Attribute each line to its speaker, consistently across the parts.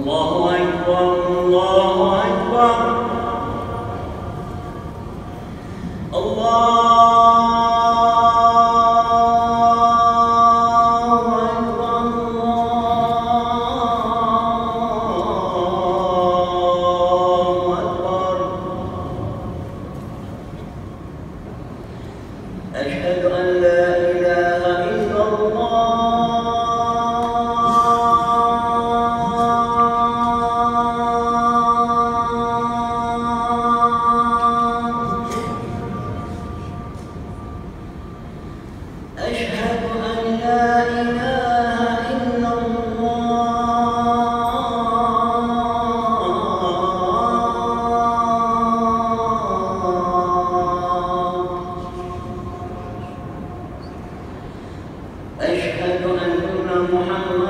Speaker 1: الله أكبر الله أكبر. الله أشهد أن أن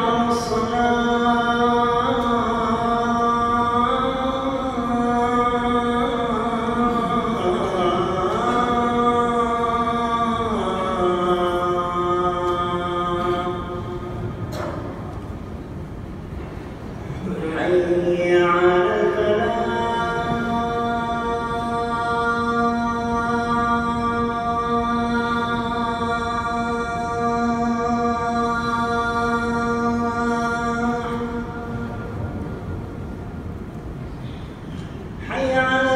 Speaker 1: 哎呀。